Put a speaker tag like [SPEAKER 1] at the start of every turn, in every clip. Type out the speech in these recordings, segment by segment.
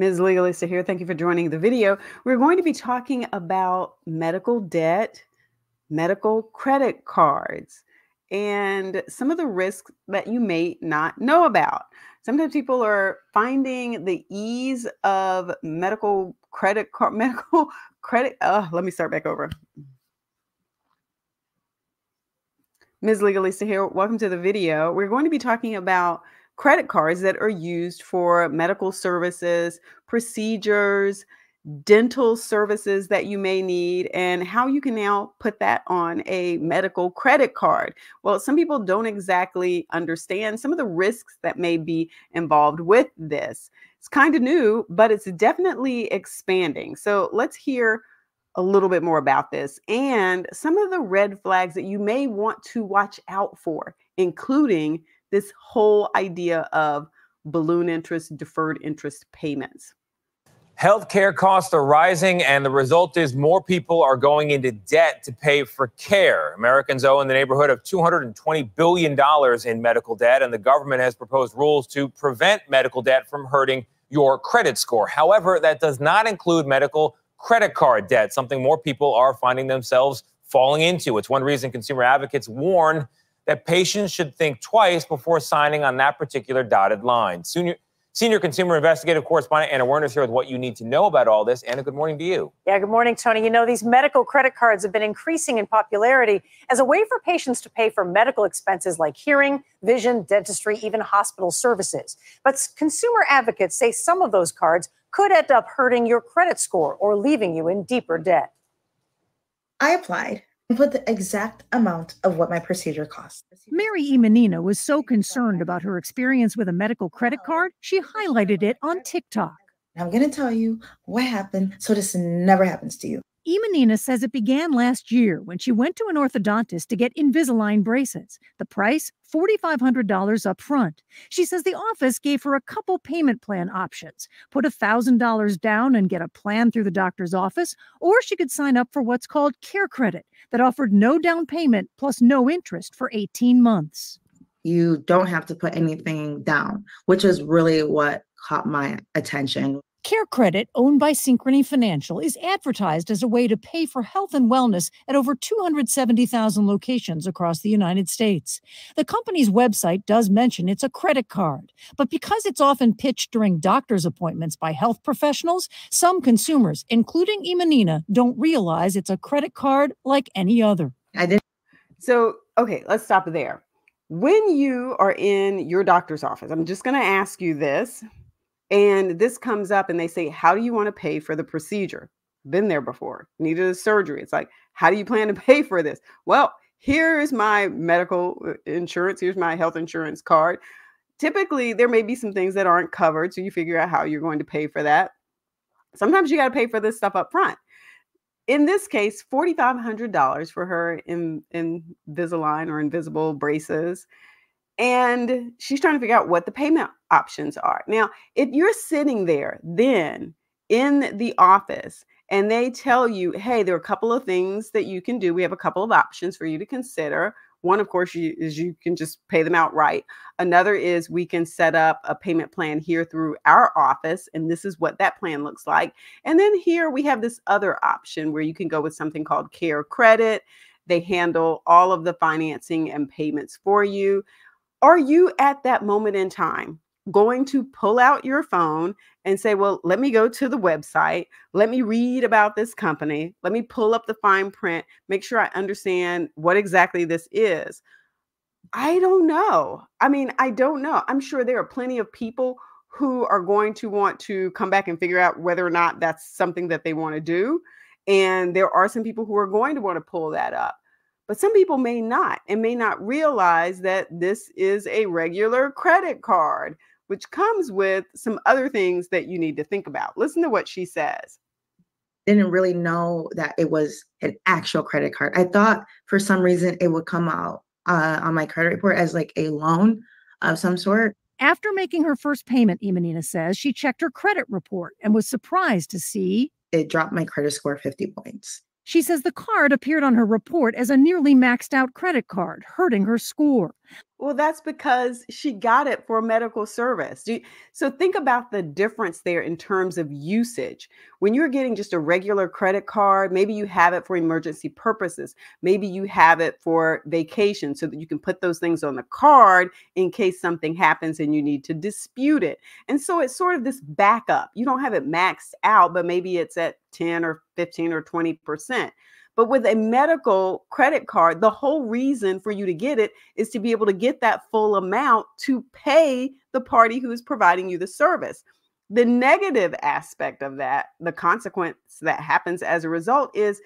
[SPEAKER 1] Ms. Legalista here. Thank you for joining the video. We're going to be talking about medical debt, medical credit cards, and some of the risks that you may not know about. Sometimes people are finding the ease of medical credit card, medical credit. Uh, let me start back over. Ms. Legalista here. Welcome to the video. We're going to be talking about credit cards that are used for medical services, procedures, dental services that you may need, and how you can now put that on a medical credit card. Well, some people don't exactly understand some of the risks that may be involved with this. It's kind of new, but it's definitely expanding. So let's hear a little bit more about this and some of the red flags that you may want to watch out for, including this whole idea of balloon interest, deferred interest payments.
[SPEAKER 2] Healthcare costs are rising, and the result is more people are going into debt to pay for care. Americans owe in the neighborhood of $220 billion in medical debt, and the government has proposed rules to prevent medical debt from hurting your credit score. However, that does not include medical credit card debt, something more people are finding themselves falling into. It's one reason consumer advocates warn that patients should think twice before signing on that particular dotted line. Senior, senior consumer investigative correspondent Anna Werner is here with what you need to know about all this. Anna, good morning to you.
[SPEAKER 3] Yeah, good morning, Tony. You know, these medical credit cards have been increasing in popularity as a way for patients to pay for medical expenses like hearing, vision, dentistry, even hospital services. But consumer advocates say some of those cards could end up hurting your credit score or leaving you in deeper debt.
[SPEAKER 4] I applied and put the exact amount of what my procedure cost.
[SPEAKER 5] Mary Imanina was so concerned about her experience with a medical credit card, she highlighted it on TikTok.
[SPEAKER 4] I'm going to tell you what happened so this never happens to you.
[SPEAKER 5] Imanina says it began last year when she went to an orthodontist to get Invisalign braces. The price, $4,500 up front. She says the office gave her a couple payment plan options put $1,000 down and get a plan through the doctor's office, or she could sign up for what's called Care Credit that offered no down payment plus no interest for 18 months.
[SPEAKER 4] You don't have to put anything down, which is really what caught my attention.
[SPEAKER 5] Care Credit, owned by Synchrony Financial, is advertised as a way to pay for health and wellness at over 270,000 locations across the United States. The company's website does mention it's a credit card, but because it's often pitched during doctor's appointments by health professionals, some consumers, including Imanina, don't realize it's a credit card like any other.
[SPEAKER 4] I did.
[SPEAKER 1] So, okay, let's stop there. When you are in your doctor's office, I'm just going to ask you this and this comes up and they say, How do you want to pay for the procedure? Been there before, needed a surgery. It's like, How do you plan to pay for this? Well, here's my medical uh, insurance, here's my health insurance card. Typically, there may be some things that aren't covered. So you figure out how you're going to pay for that. Sometimes you got to pay for this stuff up front. In this case, $4,500 for her in, Invisalign or invisible braces and she's trying to figure out what the payment options are. Now, if you're sitting there then in the office and they tell you, hey, there are a couple of things that you can do, we have a couple of options for you to consider. One, of course, you, is you can just pay them outright. Another is we can set up a payment plan here through our office, and this is what that plan looks like. And then here we have this other option where you can go with something called Care Credit. They handle all of the financing and payments for you. Are you at that moment in time going to pull out your phone and say, Well, let me go to the website, let me read about this company, let me pull up the fine print, make sure I understand what exactly this is? I don't know. I mean, I don't know. I'm sure there are plenty of people who are going to want to come back and figure out whether or not that's something that they want to do. And there are some people who are going to want to pull that up. But some people may not and may not realize that this is a regular credit card, which comes with some other things that you need to think about. Listen to what she says.
[SPEAKER 4] Didn't really know that it was an actual credit card. I thought for some reason it would come out uh, on my credit report as like a loan of some sort.
[SPEAKER 5] After making her first payment, Imanina says she checked her credit report and was surprised to see
[SPEAKER 4] it dropped my credit score 50 points.
[SPEAKER 5] She says the card appeared on her report as a nearly maxed out credit card, hurting her score.
[SPEAKER 1] Well, that's because she got it for medical service. So think about the difference there in terms of usage. When you're getting just a regular credit card, maybe you have it for emergency purposes. Maybe you have it for vacation so that you can put those things on the card in case something happens and you need to dispute it. And so it's sort of this backup. You don't have it maxed out, but maybe it's at 10 or 15 or 20%. But with a medical credit card, the whole reason for you to get it is to be able to get that full amount to pay the party who is providing you the service. The negative aspect of that, the consequence that happens as a result is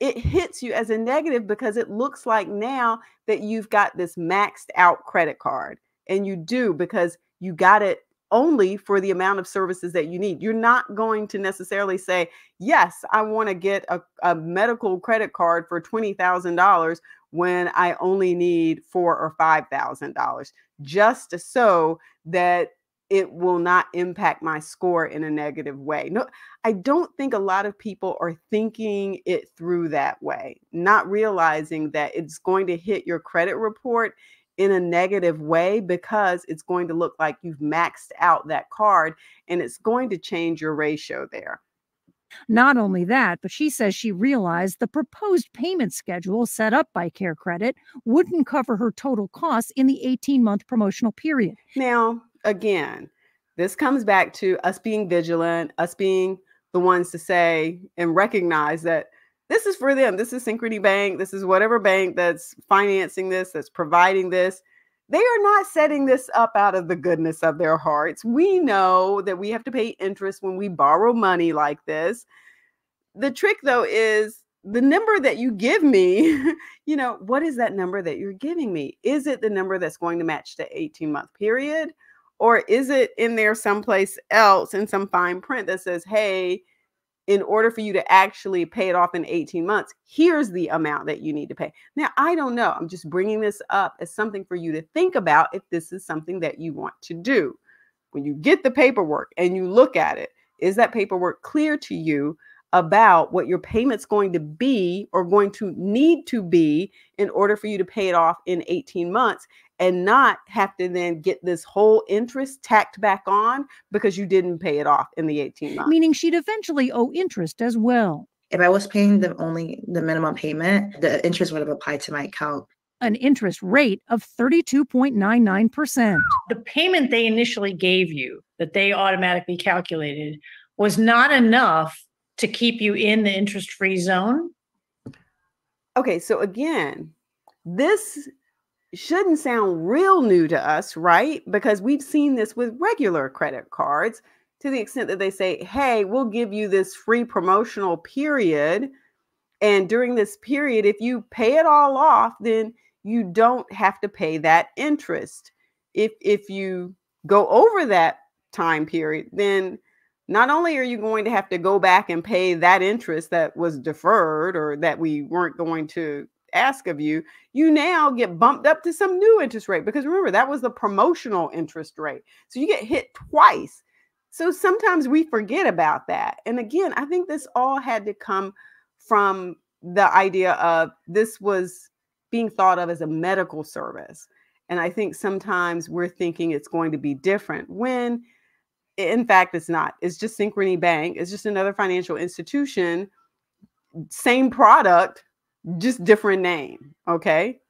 [SPEAKER 1] it hits you as a negative because it looks like now that you've got this maxed out credit card. And you do because you got it only for the amount of services that you need. You're not going to necessarily say, Yes, I want to get a, a, medical credit card for $20,000 when I only need four or $5,000, just so that it will not impact my score in a negative way. No, I don't think a lot of people are thinking it through that way, not realizing that it's going to hit your credit report in a negative way because it's going to look like you've maxed out that card and it's going to change your ratio there.
[SPEAKER 5] Not only that, but she says she realized the proposed payment schedule set up by Care Credit wouldn't cover her total costs in the 18 month promotional period.
[SPEAKER 1] Now, again, this comes back to us being vigilant, us being the ones to say and recognize that this is for them. This is Synchrony Bank. This is whatever bank that's financing this, that's providing this. They are not setting this up out of the goodness of their hearts. We know that we have to pay interest when we borrow money like this. The trick, though, is the number that you give me, you know, what is that number that you're giving me? Is it the number that's going to match the 18 month period? Or is it in there someplace else in some fine print that says, hey, in order for you to actually pay it off in 18 months, here's the amount that you need to pay. Now, I don't know. I'm just bringing this up as something for you to think about if this is something that you want to do. When you get the paperwork and you look at it, is that paperwork clear to you about what your payment's going to be or going to need to be in order for you to pay it off in 18 months and not have to then get this whole interest tacked back on because you didn't pay it off in the 18 months.
[SPEAKER 5] Meaning she'd eventually owe interest as well.
[SPEAKER 4] If I was paying the only the minimum payment, the interest would have applied to my account.
[SPEAKER 5] An interest rate of 32.99%.
[SPEAKER 6] The payment they initially gave you that they automatically calculated was not enough to keep you in the interest free zone?
[SPEAKER 1] Okay, so again, this shouldn't sound real new to us, right? Because we've seen this with regular credit cards to the extent that they say, hey, we'll give you this free promotional period. And during this period, if you pay it all off, then you don't have to pay that interest. If if you go over that time period, then not only are you going to have to go back and pay that interest that was deferred or that we weren't going to ask of you, you now get bumped up to some new interest rate because remember that was the promotional interest rate. So you get hit twice. So sometimes we forget about that. And again, I think this all had to come from the idea of this was being thought of as a medical service. And I think sometimes we're thinking it's going to be different when in fact, it's not. It's just Synchrony Bank. It's just another financial institution, same product, just different name. Okay.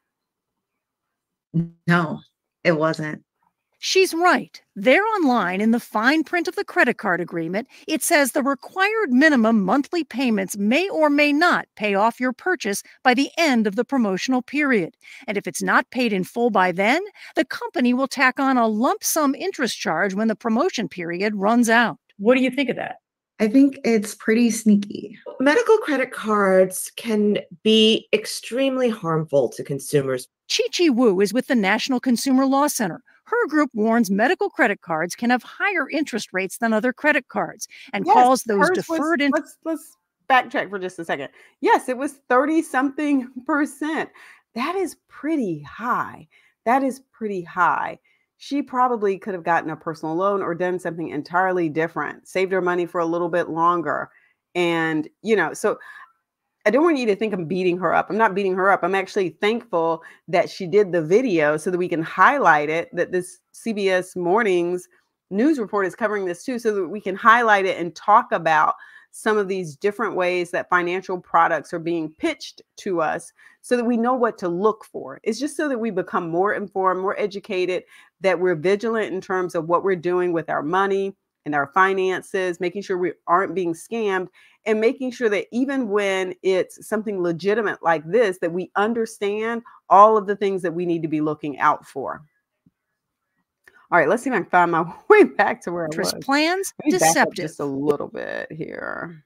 [SPEAKER 4] No, it wasn't.
[SPEAKER 5] She's right. There online in the fine print of the credit card agreement, it says the required minimum monthly payments may or may not pay off your purchase by the end of the promotional period. And if it's not paid in full by then, the company will tack on a lump sum interest charge when the promotion period runs out.
[SPEAKER 6] What do you think of that?
[SPEAKER 4] I think it's pretty sneaky.
[SPEAKER 7] Medical credit cards can be extremely harmful to consumers.
[SPEAKER 5] Chi Chi Wu is with the National Consumer Law Center. Her group warns medical credit cards can have higher interest rates than other credit cards and yes, calls those deferred
[SPEAKER 1] was, let's, let's backtrack for just a second. Yes, it was 30 something percent. That is pretty high. That is pretty high. She probably could have gotten a personal loan or done something entirely different, saved her money for a little bit longer. And, you know, so I don't want you to think I'm beating her up. I'm not beating her up. I'm actually thankful that she did the video so that we can highlight it, that this CBS Mornings news report is covering this too, so that we can highlight it and talk about some of these different ways that financial products are being pitched to us so that we know what to look for. It's just so that we become more informed, more educated, that we're vigilant in terms of what we're doing with our money and our finances, making sure we aren't being scammed, and making sure that even when it's something legitimate like this, that we understand all of the things that we need to be looking out for. All right, let's see if I can find my way back to where
[SPEAKER 5] interest
[SPEAKER 1] I was.
[SPEAKER 5] plans
[SPEAKER 1] Let me back up
[SPEAKER 5] deceptive.
[SPEAKER 1] just a little bit here.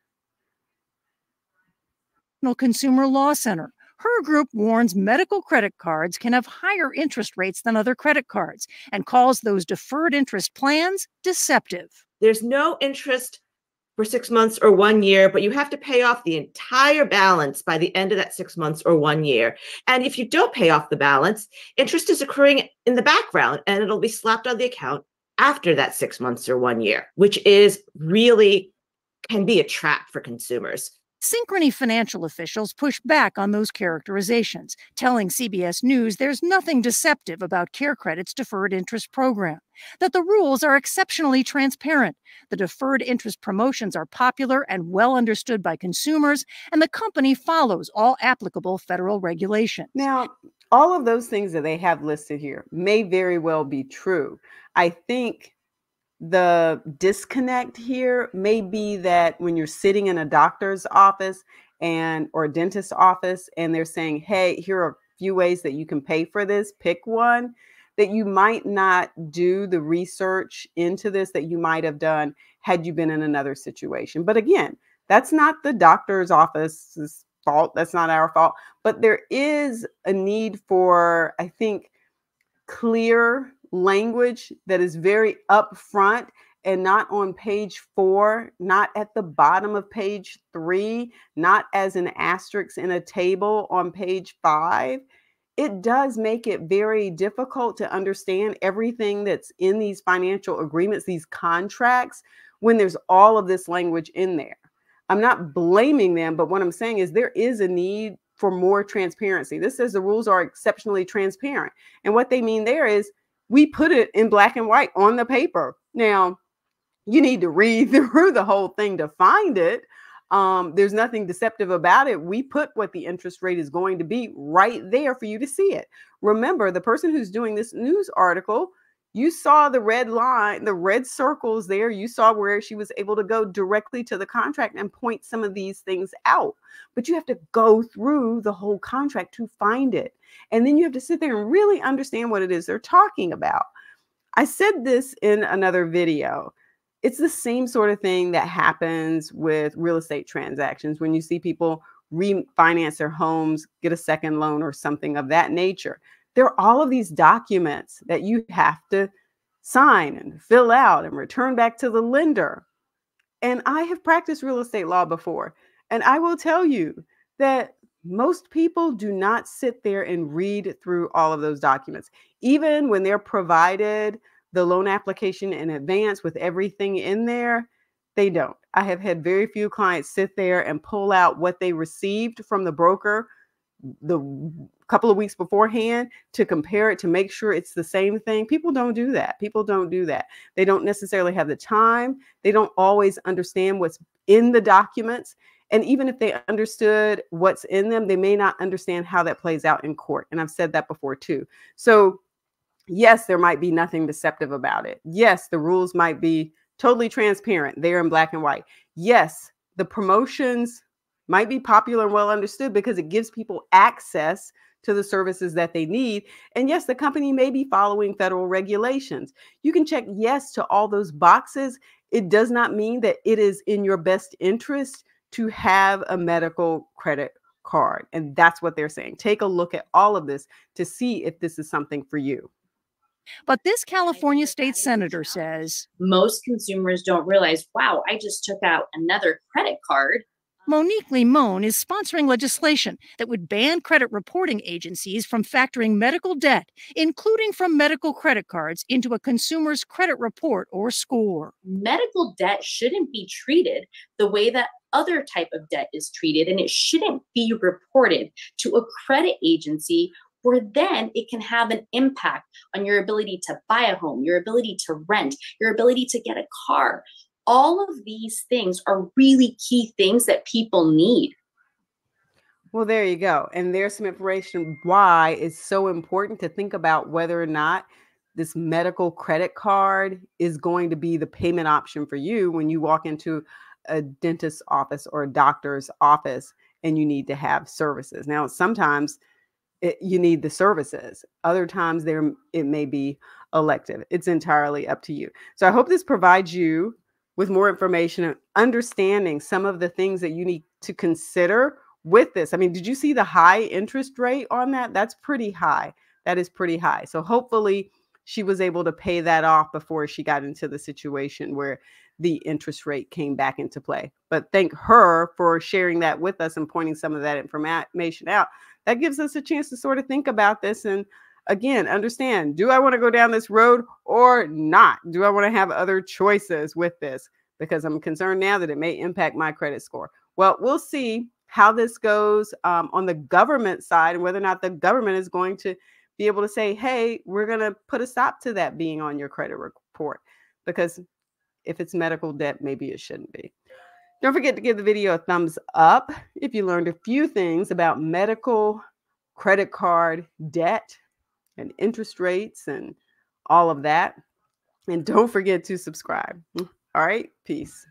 [SPEAKER 5] National Consumer Law Center. Her group warns medical credit cards can have higher interest rates than other credit cards and calls those deferred interest plans deceptive.
[SPEAKER 7] There's no interest for six months or one year, but you have to pay off the entire balance by the end of that six months or one year. And if you don't pay off the balance, interest is accruing in the background and it'll be slapped on the account after that six months or one year, which is really can be a trap for consumers.
[SPEAKER 5] Synchrony financial officials push back on those characterizations, telling CBS News there's nothing deceptive about Care Credit's deferred interest program, that the rules are exceptionally transparent, the deferred interest promotions are popular and well understood by consumers, and the company follows all applicable federal regulations.
[SPEAKER 1] Now, all of those things that they have listed here may very well be true. I think the disconnect here may be that when you're sitting in a doctor's office and or a dentist's office and they're saying, "Hey, here are a few ways that you can pay for this, pick one." That you might not do the research into this that you might have done had you been in another situation. But again, that's not the doctor's office's fault. That's not our fault. But there is a need for, I think, clear language that is very upfront and not on page four, not at the bottom of page three, not as an asterisk in a table on page five. It does make it very difficult to understand everything that's in these financial agreements, these contracts, when there's all of this language in there. I'm not blaming them, but what I'm saying is there is a need for more transparency. This says the rules are exceptionally transparent. And what they mean there is we put it in black and white on the paper. Now, you need to read through the whole thing to find it. Um, there's nothing deceptive about it. We put what the interest rate is going to be right there for you to see it. Remember, the person who's doing this news article, you saw the red line, the red circles there. You saw where she was able to go directly to the contract and point some of these things out. But you have to go through the whole contract to find it. And then you have to sit there and really understand what it is they're talking about. I said this in another video. It's the same sort of thing that happens with real estate transactions when you see people refinance their homes, get a second loan, or something of that nature. There are all of these documents that you have to sign and fill out and return back to the lender. And I have practiced real estate law before. And I will tell you that most people do not sit there and read through all of those documents. Even when they're provided the loan application in advance with everything in there, they don't. I have had very few clients sit there and pull out what they received from the broker the couple of weeks beforehand to compare it to make sure it's the same thing. People don't do that. People don't do that. They don't necessarily have the time. They don't always understand what's in the documents. And even if they understood what's in them, they may not understand how that plays out in court. And I've said that before too. So, yes, there might be nothing deceptive about it. Yes, the rules might be totally transparent. They're in black and white. Yes, the promotions might be popular and well understood because it gives people access to the services that they need. And yes, the company may be following federal regulations. You can check yes to all those boxes. It does not mean that it is in your best interest to have a medical credit card. And that's what they're saying. Take a look at all of this to see if this is something for you.
[SPEAKER 5] But this California state senator says
[SPEAKER 8] most consumers don't realize, wow, I just took out another credit card.
[SPEAKER 5] Monique Limon is sponsoring legislation that would ban credit reporting agencies from factoring medical debt, including from medical credit cards, into a consumer's credit report or score.
[SPEAKER 8] Medical debt shouldn't be treated the way that other type of debt is treated, and it shouldn't be reported to a credit agency where then it can have an impact on your ability to buy a home, your ability to rent, your ability to get a car. All of these things are really key things that people need.
[SPEAKER 1] Well, there you go. And there's some information why it's so important to think about whether or not this medical credit card is going to be the payment option for you when you walk into a dentist's office or a doctor's office and you need to have services. Now, sometimes it, you need the services. Other times there it may be elective. It's entirely up to you. So I hope this provides you with more information and understanding some of the things that you need to consider with this. I mean, did you see the high interest rate on that? That's pretty high. That is pretty high. So hopefully she was able to pay that off before she got into the situation where the interest rate came back into play. But thank her for sharing that with us and pointing some of that information out that gives us a chance to sort of think about this and again understand do I want to go down this road or not? Do I want to have other choices with this? Because I'm concerned now that it may impact my credit score. Well, we'll see how this goes um, on the government side and whether or not the government is going to be able to say, hey, we're going to put a stop to that being on your credit report. Because if it's medical debt, maybe it shouldn't be. Don't forget to give the video a thumbs up if you learned a few things about medical credit card debt and interest rates and all of that. And don't forget to subscribe. Mm, all right, peace.